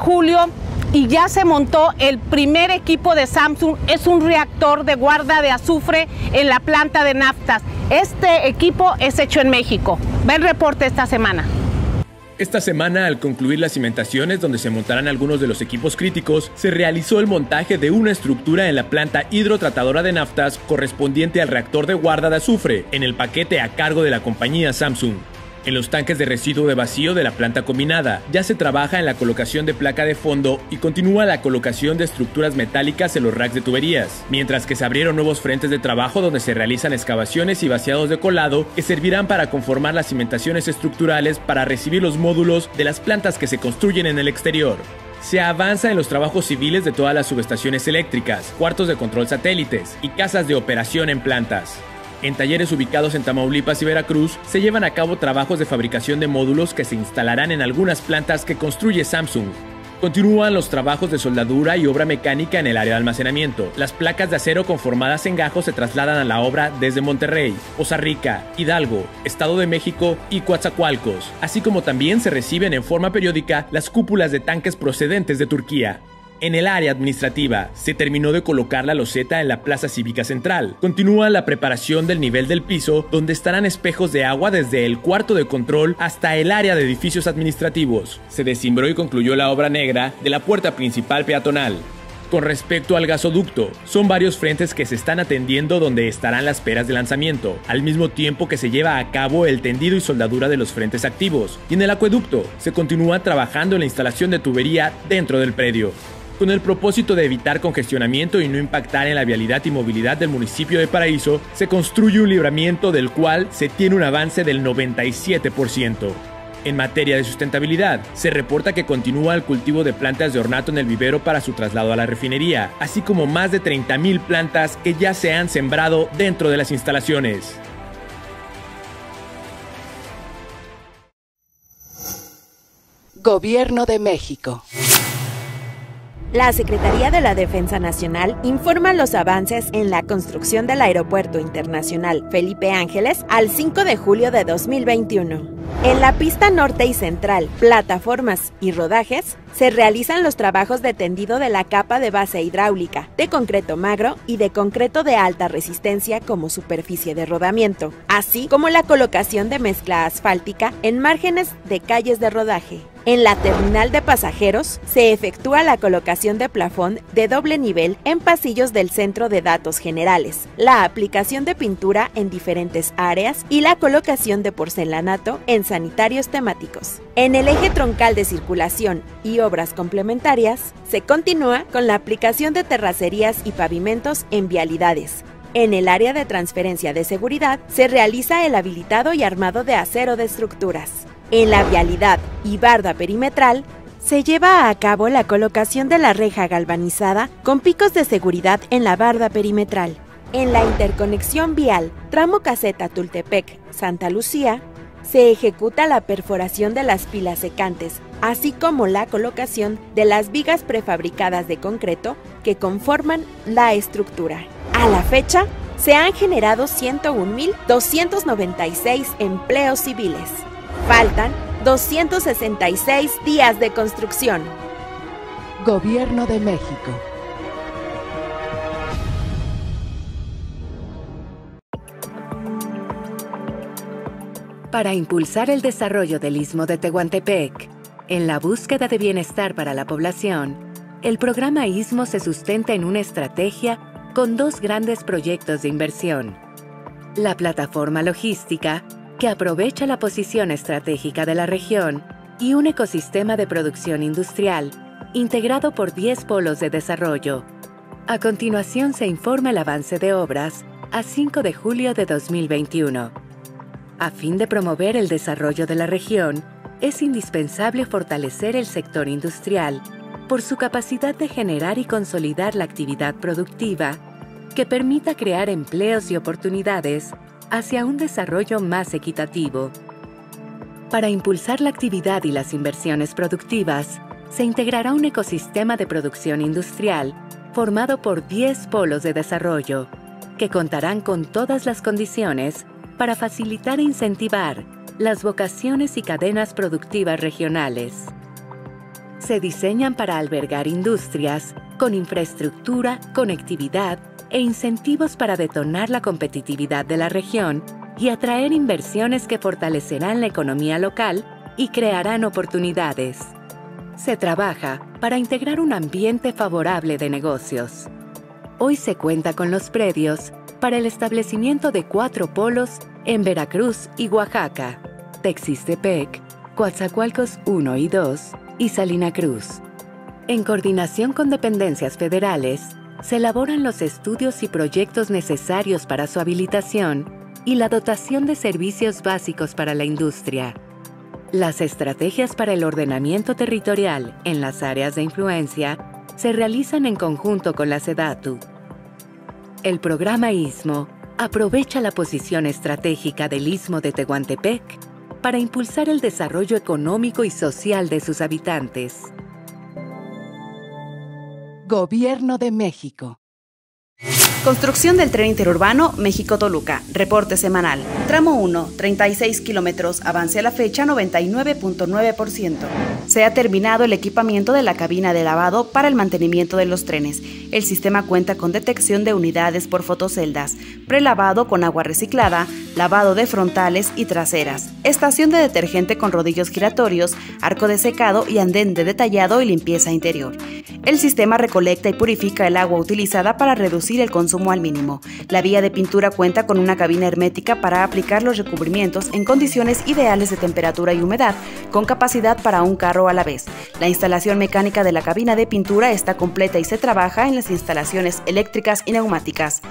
Es 3 de julio y ya se montó el primer equipo de Samsung. Es un reactor de guarda de azufre en la planta de naftas. Este equipo es hecho en México. Ve el reporte esta semana. Esta semana, al concluir las cimentaciones donde se montarán algunos de los equipos críticos, se realizó el montaje de una estructura en la planta hidrotratadora de naftas correspondiente al reactor de guarda de azufre, en el paquete a cargo de la compañía Samsung. En los tanques de residuo de vacío de la planta combinada ya se trabaja en la colocación de placa de fondo y continúa la colocación de estructuras metálicas en los racks de tuberías, mientras que se abrieron nuevos frentes de trabajo donde se realizan excavaciones y vaciados de colado que servirán para conformar las cimentaciones estructurales para recibir los módulos de las plantas que se construyen en el exterior. Se avanza en los trabajos civiles de todas las subestaciones eléctricas, cuartos de control satélites y casas de operación en plantas. En talleres ubicados en Tamaulipas y Veracruz se llevan a cabo trabajos de fabricación de módulos que se instalarán en algunas plantas que construye Samsung. Continúan los trabajos de soldadura y obra mecánica en el área de almacenamiento. Las placas de acero conformadas en gajos se trasladan a la obra desde Monterrey, Poza Rica, Hidalgo, Estado de México y Coatzacoalcos, así como también se reciben en forma periódica las cúpulas de tanques procedentes de Turquía. En el área administrativa, se terminó de colocar la loseta en la Plaza Cívica Central. Continúa la preparación del nivel del piso, donde estarán espejos de agua desde el cuarto de control hasta el área de edificios administrativos. Se desimbró y concluyó la obra negra de la puerta principal peatonal. Con respecto al gasoducto, son varios frentes que se están atendiendo donde estarán las peras de lanzamiento, al mismo tiempo que se lleva a cabo el tendido y soldadura de los frentes activos. Y en el acueducto, se continúa trabajando en la instalación de tubería dentro del predio con el propósito de evitar congestionamiento y no impactar en la vialidad y movilidad del municipio de Paraíso, se construye un libramiento del cual se tiene un avance del 97%. En materia de sustentabilidad, se reporta que continúa el cultivo de plantas de ornato en el vivero para su traslado a la refinería, así como más de 30.000 plantas que ya se han sembrado dentro de las instalaciones. Gobierno de México. La Secretaría de la Defensa Nacional informa los avances en la construcción del Aeropuerto Internacional Felipe Ángeles al 5 de julio de 2021. En la pista norte y central, plataformas y rodajes, se realizan los trabajos de tendido de la capa de base hidráulica, de concreto magro y de concreto de alta resistencia como superficie de rodamiento, así como la colocación de mezcla asfáltica en márgenes de calles de rodaje. En la terminal de pasajeros se efectúa la colocación de plafón de doble nivel en pasillos del centro de datos generales, la aplicación de pintura en diferentes áreas y la colocación de porcelanato en sanitarios temáticos. En el eje troncal de circulación y obras complementarias, se continúa con la aplicación de terracerías y pavimentos en vialidades, en el área de transferencia de seguridad se realiza el habilitado y armado de acero de estructuras. En la vialidad y barda perimetral se lleva a cabo la colocación de la reja galvanizada con picos de seguridad en la barda perimetral. En la interconexión vial tramo caseta Tultepec-Santa Lucía se ejecuta la perforación de las pilas secantes, así como la colocación de las vigas prefabricadas de concreto que conforman la estructura. A la fecha, se han generado 101.296 empleos civiles. Faltan 266 días de construcción. Gobierno de México. Para impulsar el desarrollo del istmo de Tehuantepec, en la búsqueda de bienestar para la población, el programa Istmo se sustenta en una estrategia con dos grandes proyectos de inversión. La plataforma logística que aprovecha la posición estratégica de la región y un ecosistema de producción industrial integrado por 10 polos de desarrollo. A continuación se informa el avance de obras a 5 de julio de 2021. A fin de promover el desarrollo de la región, es indispensable fortalecer el sector industrial por su capacidad de generar y consolidar la actividad productiva que permita crear empleos y oportunidades hacia un desarrollo más equitativo. Para impulsar la actividad y las inversiones productivas, se integrará un ecosistema de producción industrial formado por 10 polos de desarrollo, que contarán con todas las condiciones para facilitar e incentivar las vocaciones y cadenas productivas regionales se diseñan para albergar industrias con infraestructura, conectividad e incentivos para detonar la competitividad de la región y atraer inversiones que fortalecerán la economía local y crearán oportunidades. Se trabaja para integrar un ambiente favorable de negocios. Hoy se cuenta con los predios para el establecimiento de cuatro polos en Veracruz y Oaxaca, Texistepec, Coatzacoalcos 1 y 2 y Salina Cruz. En coordinación con dependencias federales, se elaboran los estudios y proyectos necesarios para su habilitación y la dotación de servicios básicos para la industria. Las estrategias para el ordenamiento territorial en las áreas de influencia se realizan en conjunto con la SEDATU. El programa ISMO aprovecha la posición estratégica del Istmo de Tehuantepec para impulsar el desarrollo económico y social de sus habitantes. Gobierno de México. Construcción del tren interurbano México-Toluca. Reporte semanal. Tramo 1, 36 kilómetros. Avance a la fecha 99.9%. Se ha terminado el equipamiento de la cabina de lavado para el mantenimiento de los trenes. El sistema cuenta con detección de unidades por fotoceldas, prelavado con agua reciclada, lavado de frontales y traseras, estación de detergente con rodillos giratorios, arco de secado y andén de detallado y limpieza interior. El sistema recolecta y purifica el agua utilizada para reducir el consumo al mínimo. La vía de pintura cuenta con una cabina hermética para aplicar los recubrimientos en condiciones ideales de temperatura y humedad, con capacidad para un carro a la vez. La instalación mecánica de la cabina de pintura está completa y se trabaja en las instalaciones eléctricas y neumáticas.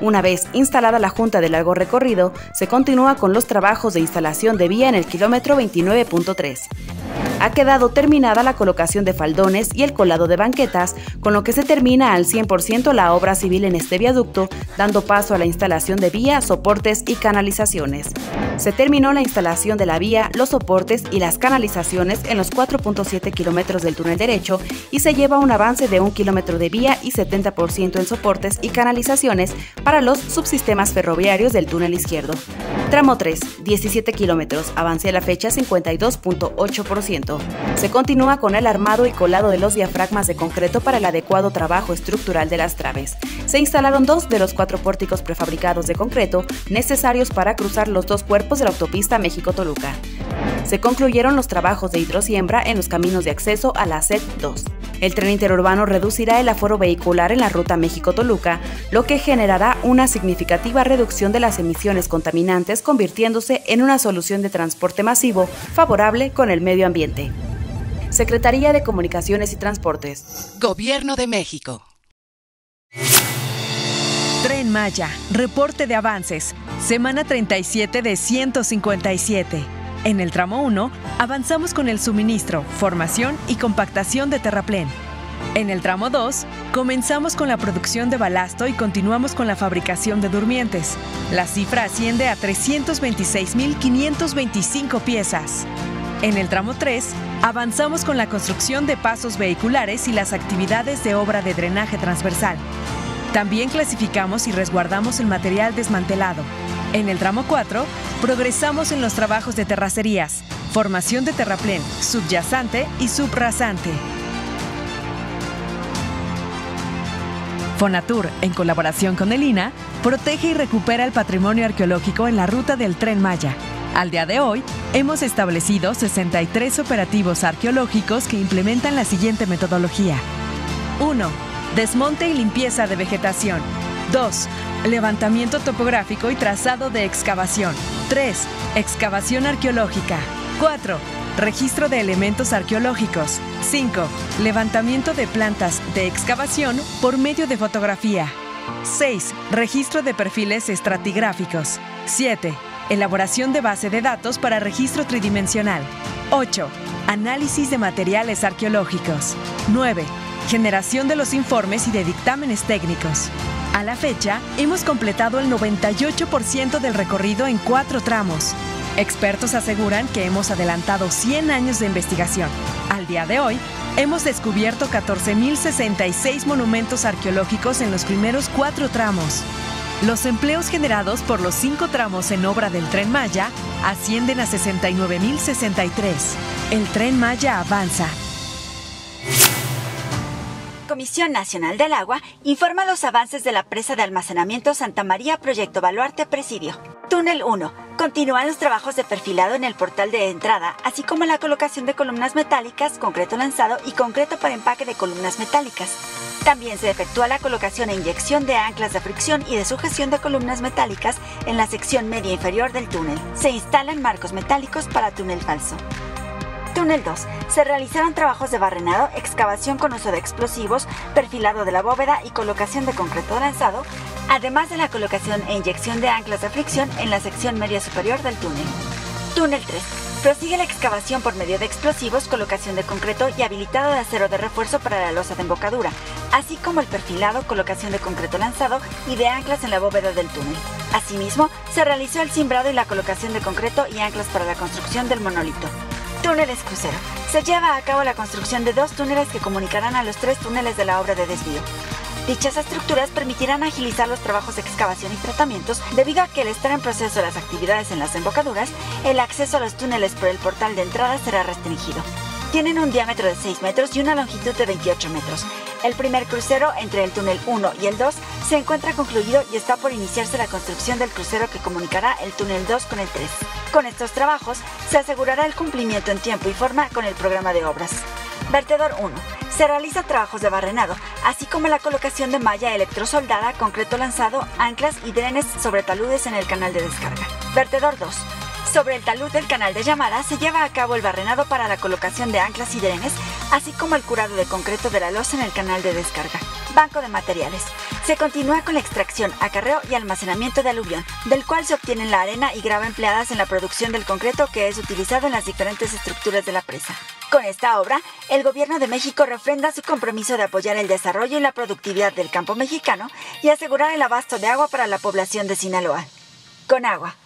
Una vez instalada la junta de largo recorrido, se continúa con los trabajos de instalación de vía en el kilómetro 29.3. Ha quedado terminada la colocación de faldones y el colado de banquetas, con lo que se termina al 100% la obra civil en este viaducto, dando paso a la instalación de vía, soportes y canalizaciones. Se terminó la instalación de la vía, los soportes y las canalizaciones en los 4.7 kilómetros del túnel derecho y se lleva un avance de un kilómetro de vía y 70% en soportes y canalizaciones para los subsistemas ferroviarios del túnel izquierdo. Tramo 3, 17 kilómetros, avance a la fecha 52.8%. Se continúa con el armado y colado de los diafragmas de concreto para el adecuado trabajo estructural de las traves. Se instalaron dos de los cuatro pórticos prefabricados de concreto necesarios para cruzar los dos cuerpos de la autopista México-Toluca. Se concluyeron los trabajos de hidrosiembra en los caminos de acceso a la SET 2. El tren interurbano reducirá el aforo vehicular en la ruta México-Toluca, lo que generará una significativa reducción de las emisiones contaminantes, convirtiéndose en una solución de transporte masivo favorable con el medio ambiente. Secretaría de Comunicaciones y Transportes. Gobierno de México. Tren Maya, reporte de avances, semana 37 de 157. En el tramo 1, avanzamos con el suministro, formación y compactación de terraplén. En el tramo 2, comenzamos con la producción de balasto y continuamos con la fabricación de durmientes. La cifra asciende a 326.525 piezas. En el tramo 3, avanzamos con la construcción de pasos vehiculares y las actividades de obra de drenaje transversal. También clasificamos y resguardamos el material desmantelado. En el tramo 4, progresamos en los trabajos de terracerías, formación de terraplén, subyacente y subrasante. Fonatur, en colaboración con el INA, protege y recupera el patrimonio arqueológico en la ruta del Tren Maya. Al día de hoy, hemos establecido 63 operativos arqueológicos que implementan la siguiente metodología. 1. Desmonte y limpieza de vegetación. 2. Levantamiento topográfico y trazado de excavación. 3. Excavación arqueológica. 4. Registro de elementos arqueológicos. 5. Levantamiento de plantas de excavación por medio de fotografía. 6. Registro de perfiles estratigráficos. 7. Elaboración de base de datos para registro tridimensional. 8. Análisis de materiales arqueológicos. 9. Generación de los informes y de dictámenes técnicos. A la fecha, hemos completado el 98% del recorrido en cuatro tramos. Expertos aseguran que hemos adelantado 100 años de investigación. Al día de hoy, hemos descubierto 14.066 monumentos arqueológicos en los primeros cuatro tramos. Los empleos generados por los cinco tramos en obra del Tren Maya ascienden a 69.063. El Tren Maya avanza. Comisión Nacional del Agua informa los avances de la presa de almacenamiento Santa María Proyecto Baluarte Presidio. Túnel 1. Continúan los trabajos de perfilado en el portal de entrada, así como la colocación de columnas metálicas, concreto lanzado y concreto para empaque de columnas metálicas. También se efectúa la colocación e inyección de anclas de fricción y de sujeción de columnas metálicas en la sección media inferior del túnel. Se instalan marcos metálicos para túnel falso. Túnel 2. Se realizaron trabajos de barrenado, excavación con uso de explosivos, perfilado de la bóveda y colocación de concreto lanzado, además de la colocación e inyección de anclas de fricción en la sección media superior del túnel. Túnel 3. Prosigue la excavación por medio de explosivos, colocación de concreto y habilitado de acero de refuerzo para la losa de embocadura, así como el perfilado, colocación de concreto lanzado y de anclas en la bóveda del túnel. Asimismo, se realizó el cimbrado y la colocación de concreto y anclas para la construcción del monolito. Túneles crucero. Se lleva a cabo la construcción de dos túneles que comunicarán a los tres túneles de la obra de desvío. Dichas estructuras permitirán agilizar los trabajos de excavación y tratamientos debido a que al estar en proceso las actividades en las embocaduras, el acceso a los túneles por el portal de entrada será restringido. Tienen un diámetro de 6 metros y una longitud de 28 metros. El primer crucero entre el túnel 1 y el 2 se encuentra concluido y está por iniciarse la construcción del crucero que comunicará el túnel 2 con el 3. Con estos trabajos se asegurará el cumplimiento en tiempo y forma con el programa de obras. Vertedor 1. Se realizan trabajos de barrenado, así como la colocación de malla electrosoldada, concreto lanzado, anclas y drenes sobre taludes en el canal de descarga. Vertedor 2. Sobre el talud del canal de llamada se lleva a cabo el barrenado para la colocación de anclas y drenes, así como el curado de concreto de la losa en el canal de descarga. Banco de materiales. Se continúa con la extracción, acarreo y almacenamiento de aluvión, del cual se obtienen la arena y grava empleadas en la producción del concreto que es utilizado en las diferentes estructuras de la presa. Con esta obra, el Gobierno de México refrenda su compromiso de apoyar el desarrollo y la productividad del campo mexicano y asegurar el abasto de agua para la población de Sinaloa. Con agua